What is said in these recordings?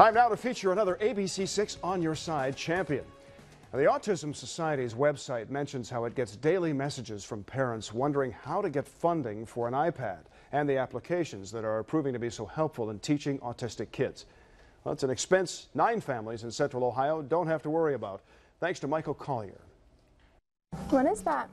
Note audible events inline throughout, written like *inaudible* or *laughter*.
Time now to feature another ABC6 On Your Side champion. Now, the Autism Society's website mentions how it gets daily messages from parents wondering how to get funding for an iPad and the applications that are proving to be so helpful in teaching autistic kids. Well, it's an expense nine families in central Ohio don't have to worry about, thanks to Michael Collier. What is that?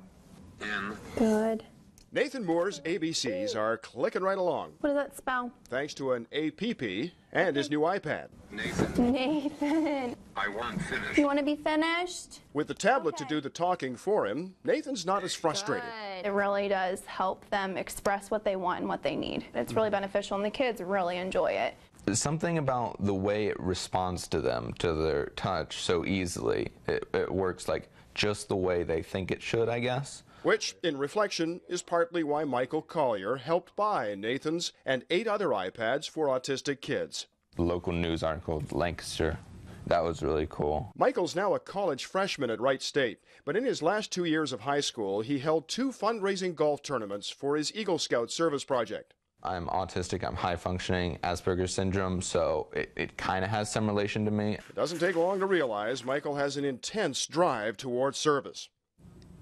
N. Good. Nathan Moore's ABCs are clicking right along, What does that spell? thanks to an APP and his new iPad. Nathan. Nathan. I want finished. You want to be finished? With the tablet to do the talking for him, Nathan's not as frustrated. It really does help them express what they want and what they need. It's really mm-hmm. beneficial, and the kids really enjoy it. something about the way it responds to them, to their touch so easily. It, it works like just the way they think it should, I guess. Which, in reflection, is partly why Michael Collier helped buy Nathan's and eight other iPads for autistic kids. The local news article, Lancaster, that was really cool. Michael's now a college freshman at Wright State, but in his last two years of high school, he held two fundraising golf tournaments for his Eagle Scout service project. I'm autistic, I'm high functioning, Asperger's syndrome, so it, it kind of has some relation to me. It doesn't take long to realize Michael has an intense drive towards service.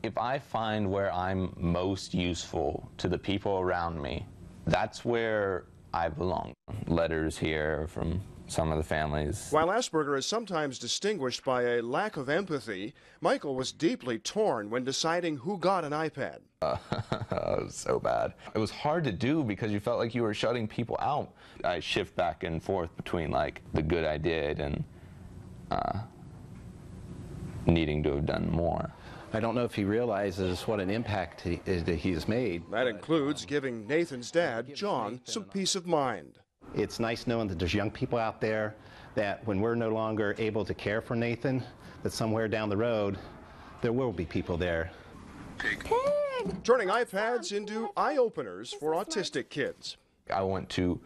If I find where I'm most useful to the people around me, that's where I belong. Letters here from some of the families. While Asperger is sometimes distinguished by a lack of empathy, Michael was deeply torn when deciding who got an iPad. *laughs* Uh, so bad. It was hard to do because you felt like you were shutting people out. I shift back and forth between like the good I did and uh, needing to have done more. I don't know if he realizes what an impact he, that he has made. That includes giving Nathan's dad, John, some peace of mind. It's nice knowing that there's young people out there that when we're no longer able to care for Nathan, that somewhere down the road, there will be people there. Take. Pig. Turning iPads into eye openers for autistic kids. I want to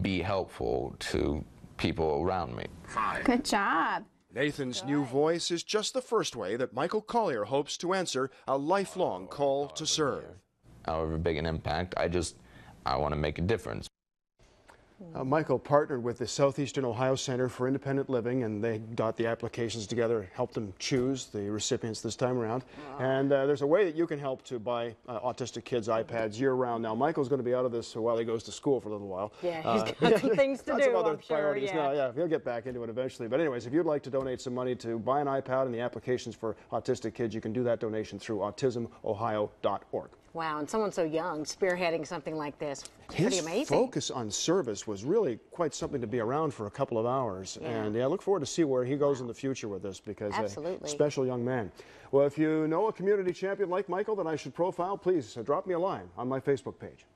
be helpful to people around me. Five. Good job. Nathan's new voice is just the first way that Michael Collier hopes to answer a lifelong call to serve. However big an impact, I just I want to make a difference. Uh, Michael partnered with the Southeastern Ohio Center for Independent Living, and they got the applications together, helped them choose the recipients this time around. And uh, there's a way that you can help to buy uh, autistic kids iPads year-round. Now, Michael's going to be out of this while he goes to school for a little while. Yeah, Uh, he's got some *laughs* things to got do, some other I'm sure, priorities yeah. now. Yeah, he'll get back into it eventually. But anyways, if you'd like to donate some money to buy an iPad and the applications for autistic kids, you can do that donation through autismohio.org. Wow, and someone so young spearheading something like this. His pretty amazing. focus on service was really quite something to be around for a couple of hours. Yeah. And yeah, I look forward to see where he goes in the future with this because Absolutely. special young man. Well, if you know a community champion like Michael that I should profile, please drop me a line on my Facebook page.